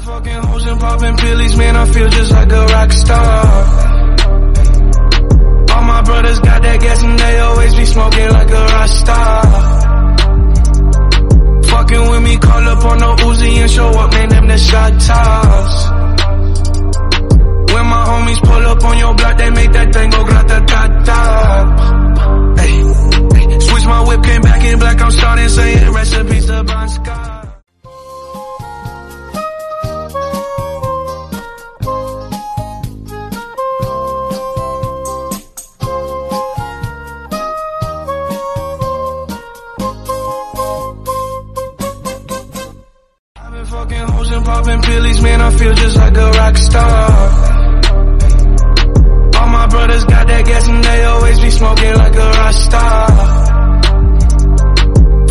been fucking hoes and popping pillies, man, I feel just like a rock star. All my brothers got that gas and they always be smoking like a rock star. Fucking with me, call up on no Uzi and show up, man, them the shot toss. When my homies pull up on your block, they make that thing go grata ta ta. Switch my whip, came back in black, I'm starting saying recipes to Bon Scott. Popping pillies, man, I feel just like a rock star. All my brothers got that gas and they always be smoking like a rock star.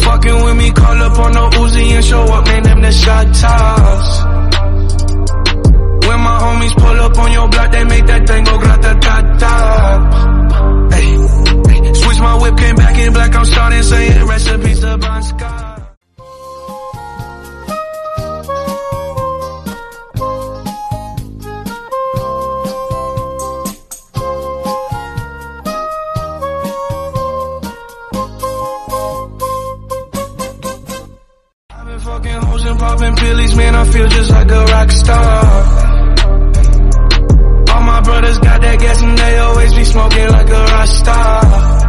Fucking with me, call up on no Uzi and show up, man, them the shot toss. When my homies pull up on your block, they make that thing go grata ta ta. Switch my whip, came back in black, I'm starting saying recipes and man, I feel just like a rock star. All my brothers got that gas and they always be smoking like a rock star.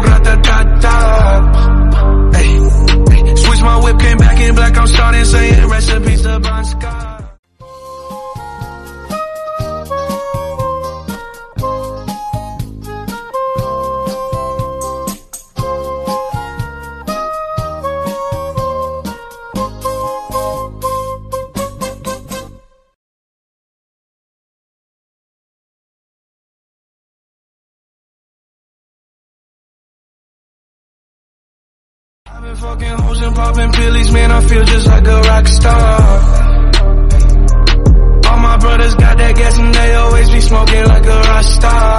fucking hoes and popping pillies, man, I feel just like a rock star. All my brothers got that gas and they always be smoking like a rock star.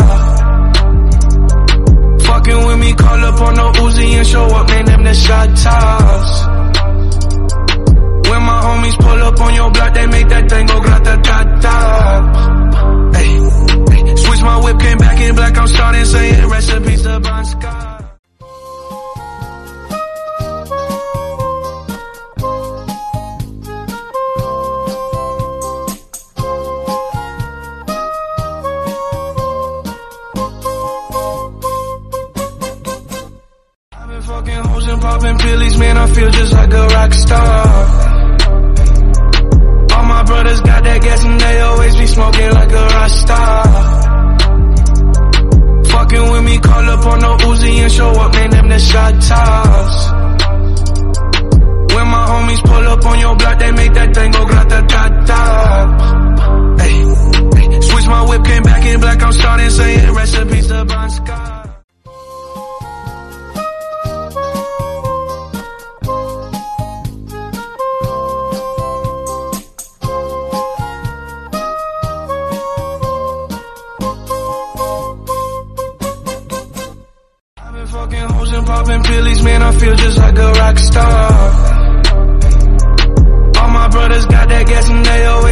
Fucking with me, call up on no Uzi and show up, man, them the shot toss. When my homies pull up on your block, they make that thing go grata man, I feel just like a rock star. All my brothers got that gas and they always be smoking like a rock star. Fucking with me, call up on no Uzi and show up, man, them the shot toss. When my homies pull up on your block, they make that thing go grata ta ta. Switch my whip, came back in black, I'm starting saying recipes to Bon Scott. Feel just like a rock star. All my brothers got that gas and they always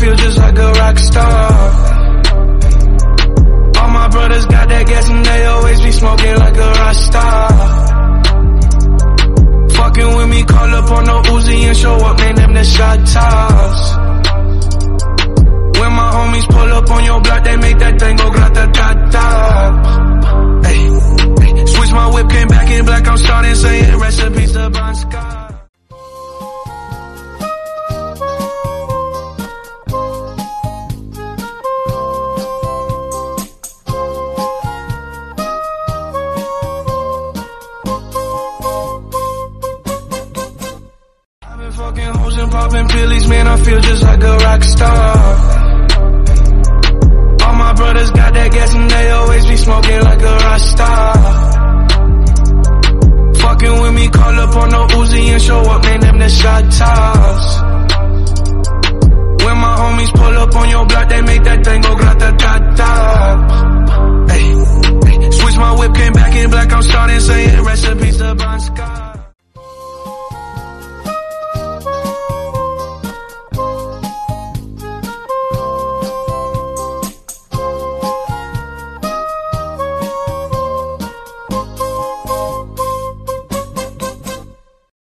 Feel just like a rock star. All my brothers got that gas and they always be smoking like a rock star. Fucking with me, call up on no Uzi and show up, man, them the shot toss. When my homies pull up on your block, they make that thing go grata ta ta. Hey, switch my whip, came back in black, I'm starting saying recipes to Bon Scott. Always be smoking like a rock star. Fucking with me, call up on no Uzi and show up, man, them the shot toss.